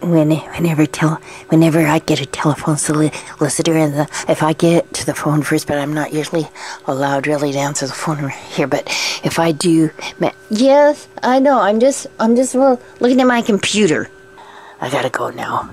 when whenever tell whenever I get a telephone solicitor and the, if I get to the phone first, but I'm not usually allowed really to answer the phone here. But if I do, yes, I know. I'm just I'm just looking at my computer. I gotta go now.